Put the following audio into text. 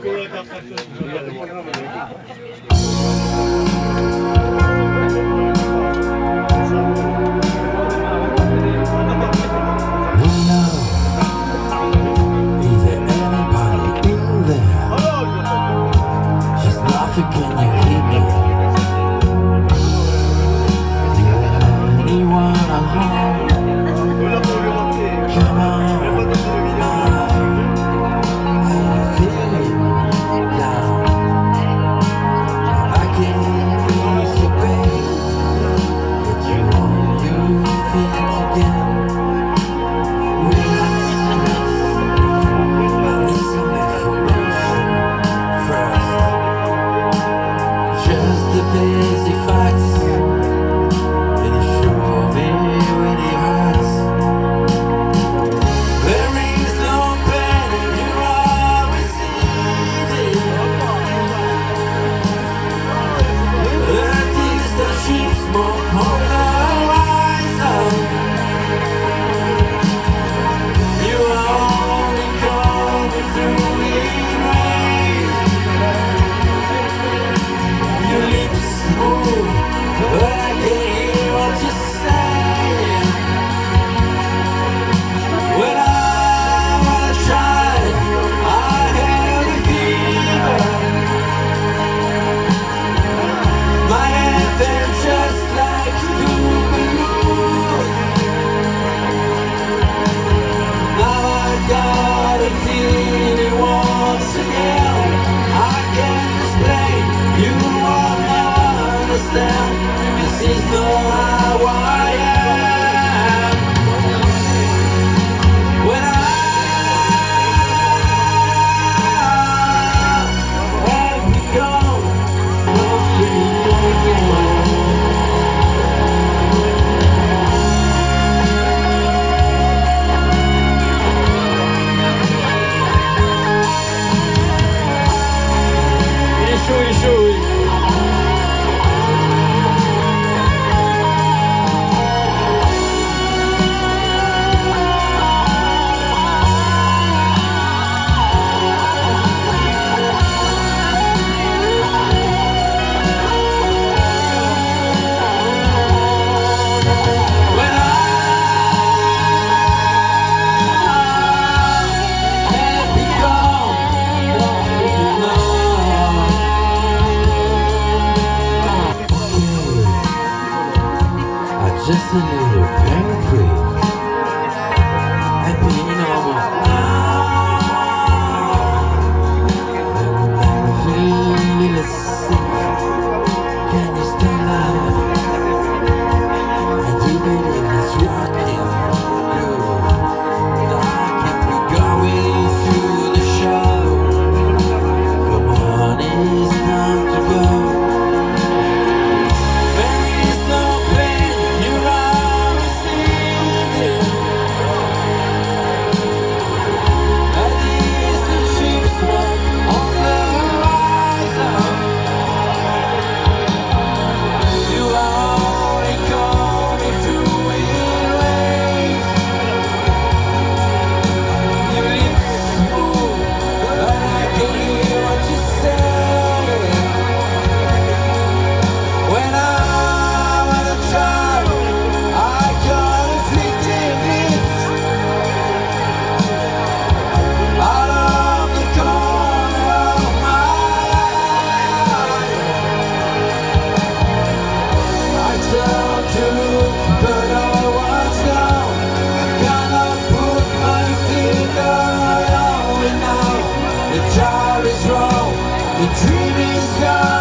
Can you the basic facts. just a little pantry. to the gone.